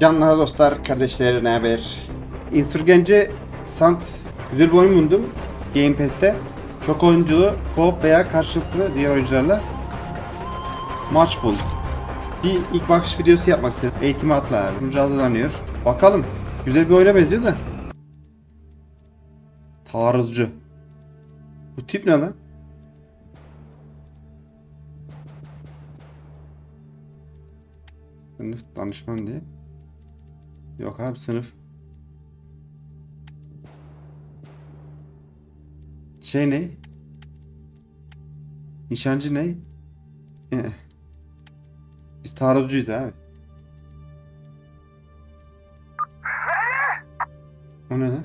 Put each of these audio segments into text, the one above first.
Canlar dostlar, kardeşler ne haber? Insurgence Sant güzel bir oyun buldum Game Pass'te. Çok oyunculu, co-op veya karşılıklı diğer oyuncularla maç bul. Bir ilk bakış videosu yapmak istedim. Eğitime atla abi. Hazırlanıyor. Bakalım. Güzel bir oyuna benziyor da. Taarruzcu. Bu tip ne lan? Sınıf danışman diye. Yok abi sınıf. Şey ne? Nişancı ne? Eh. Biz taarruzcuyuz abi. O ne?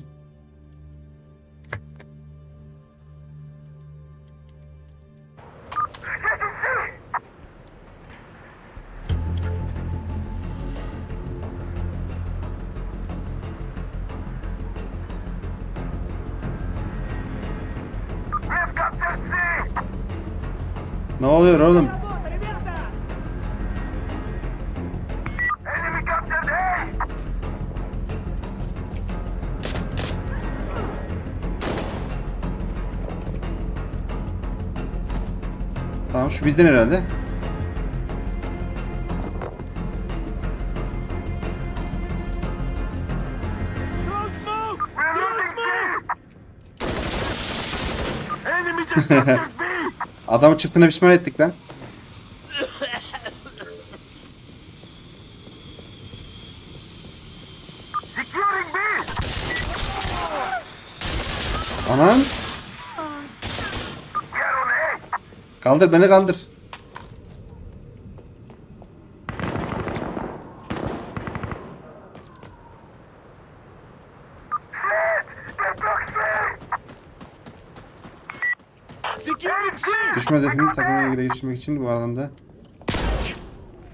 Ne oluyor oğlum? Tamam şu bizden herhalde. Enemy just! Adamı çıktığına pişman ettik lan. Anan. Kaldır beni kaldır. Göre geçirmek için bu alanda.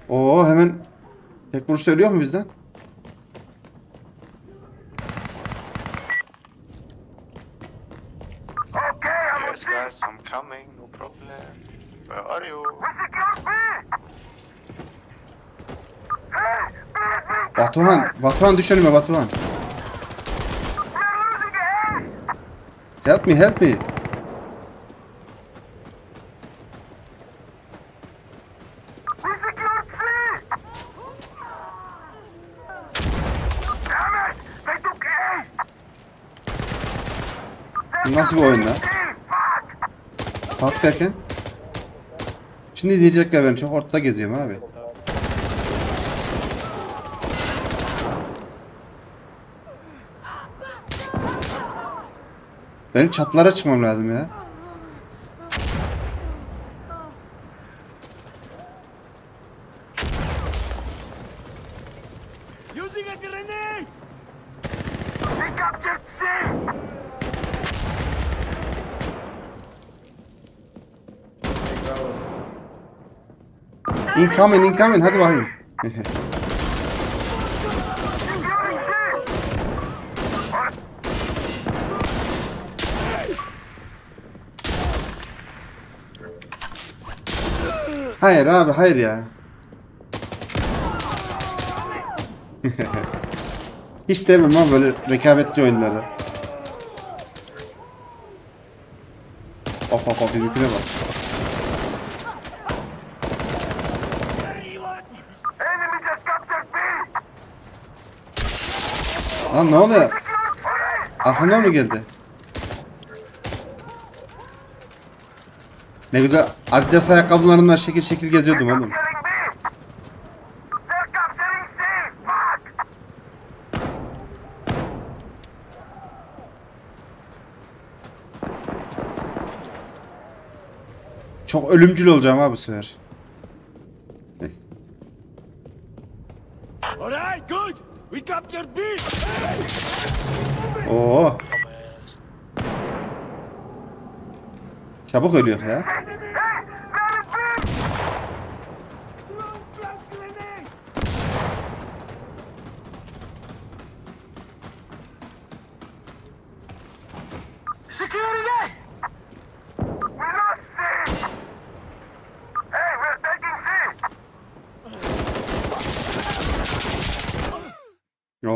Oo hemen tek vuruş söylüyor mu bizden? Yes, guys, I'm coming. No problem. Where are you? Batuhan, Batuhan düş önüme Batuhan. Help me, help me. We secured C! Damn it! They took A! Bu nasıl bir oyun lan? Kalk derken. Şimdi diyecekler ben çok ortada geziyorum abi. Benim çatlara çıkmam lazım ya. Using a grenade! We captured C! Incoming, incoming. Hadi bakayım. Hayır abi, hayır ya. Hiç sevmem ama böyle rekabetçi oyunları. Of of of bizimkine bak. Enemy just captured B! Lan ne oluyor? Arkamdan mı geldi? Ne güzel Adidas ayakkabılarımla şekil şekil geziyordum oğlum. Çok ölümcül olacağım abi bu sefer. We captured B! Oo. Çabuk ölüyor ya. Hey! There is B! Throw flash grenade! Securing A! We lost C! Hey, we're taking C! Oo. We secured A! We have enemy on B! Securing C! Enemy capturing B!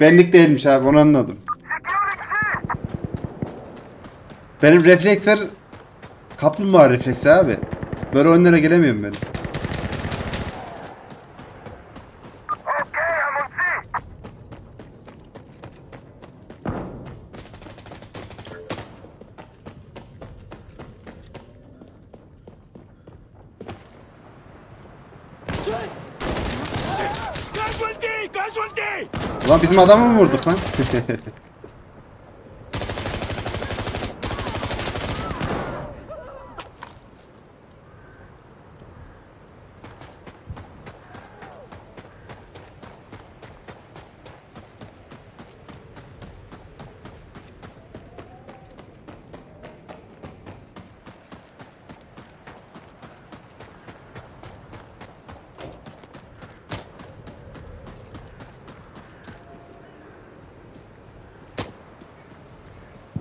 Benlik değilmiş abi onu anladım. Benim refleksler kaplumbağa refleksi abi. Böyle oyunlara gelemiyorum ben. Ulan bizim adamı mı vurduk lan?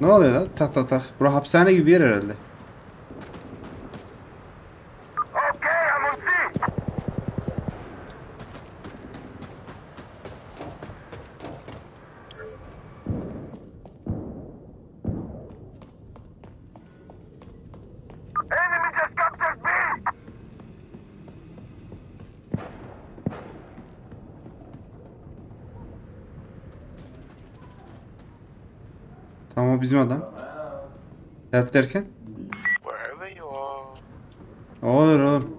ne oluyor lan? Tak tak tak. Bura hapishane gibi bir yer herhalde. Okay, I'm on C! Enemy just captured B! Tamam o bizim adam. Help derken? Olur oğlum.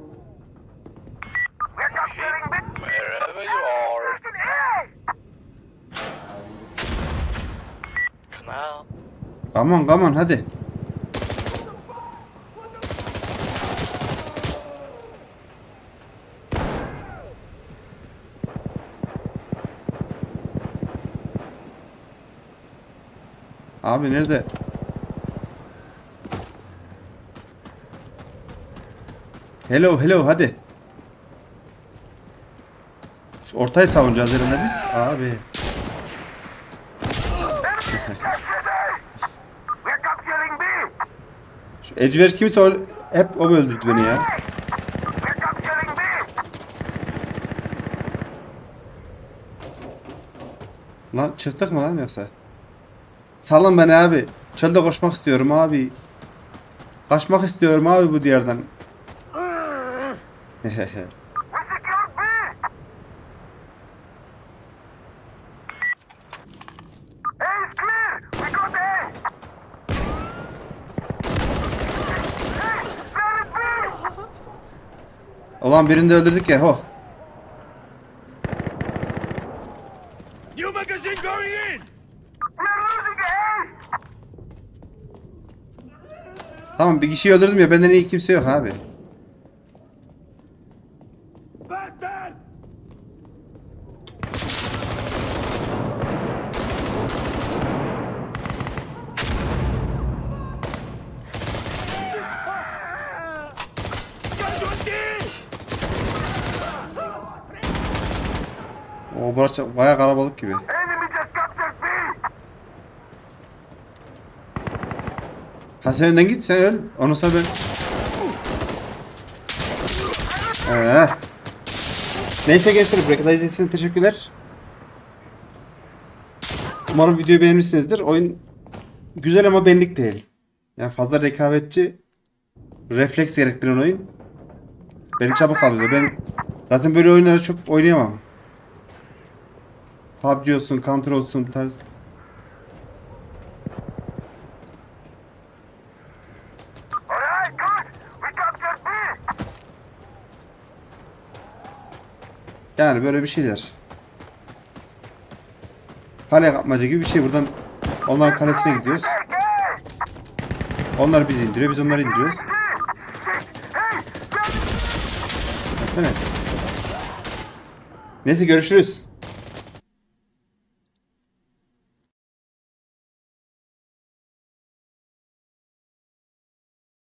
Come on come on hadi. Abi nerede? Hello hello hadi. Şu ortayı savunacağız herhalde biz. Abi. Şu Ecver kimse o, hep o öldürdü beni ya. Lan çıktık mı lan yoksa? Salın beni abi. Çölde koşmak istiyorum abi. Kaçmak istiyorum abi bu B! Ulan birini de öldürdük ya ho. Tamam bir kişiyi öldürdüm ya benden iyi kimse yok abi. O burası baya kalabalık gibi. Enemy just captured B! Ha sen önden git sen öl. Onu sonra ben... Ee. Neyse gençler buraya kadar izlediğiniz için teşekkürler. Umarım videoyu beğenmişsinizdir. Oyun güzel ama benlik değil. Yani fazla rekabetçi refleks gerektiren oyun. Beni çabuk alıyor. Ben zaten böyle oyunları çok oynayamam. PUBG olsun, Counter olsun tarz. Alright, good! We captured B! Yani böyle bir şeyler. Kale kapmaca gibi bir şey. Buradan onların kalesine gidiyoruz. Onlar bizi indiriyor, biz onları indiriyoruz. Baksana. Neyse görüşürüz.